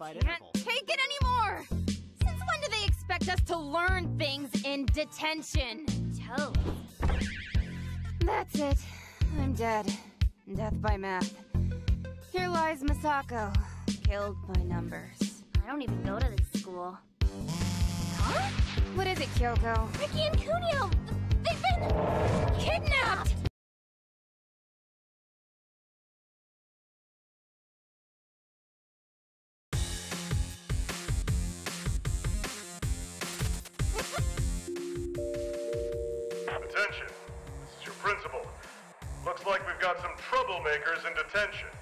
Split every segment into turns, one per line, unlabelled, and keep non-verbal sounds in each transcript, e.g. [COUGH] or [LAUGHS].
right
Can't
interval.
take it anymore! Since when do they expect us to learn things in detention? Toad. That's it. I'm dead. Death by math. Here lies Misako, killed by numbers.
I don't even go to this school.
Huh? What is it, Kyoko?
Riki and Kunio, they've been
Kidnapped!
Troublemakers in detention.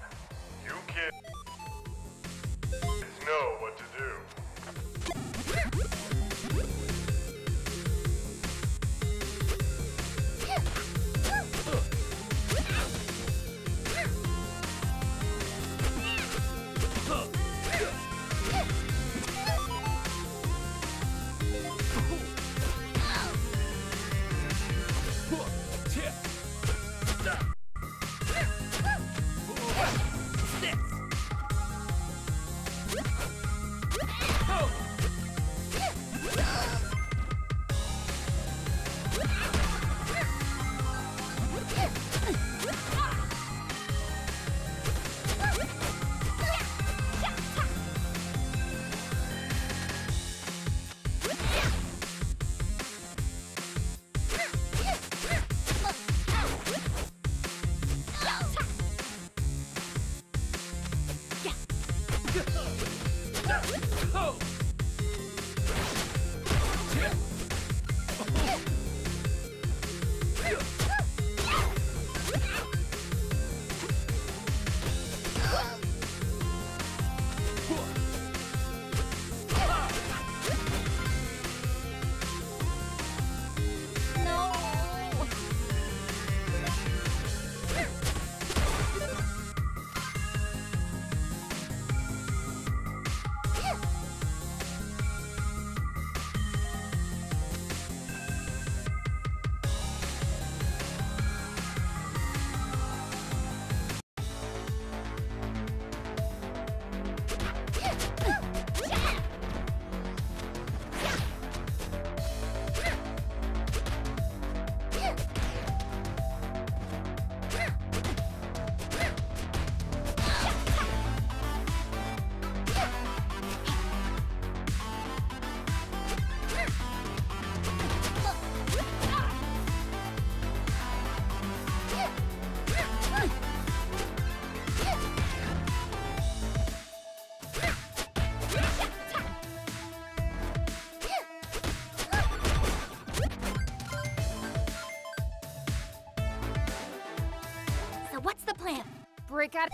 Break out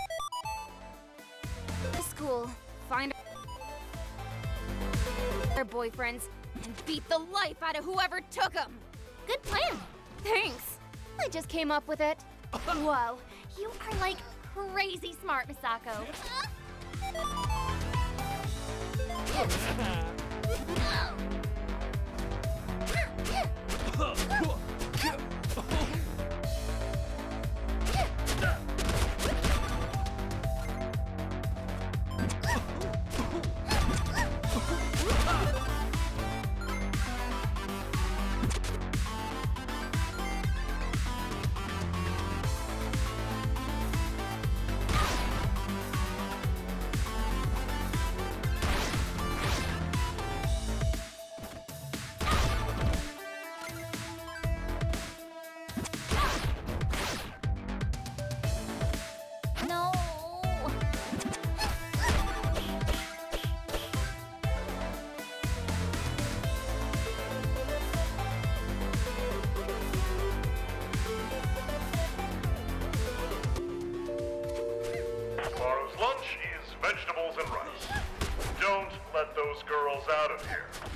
of school, find their boyfriends, and beat the life out of whoever took them.
Good plan.
Thanks. I just came up with it.
Whoa, you are like crazy smart, Misako. [LAUGHS] those girls out of here.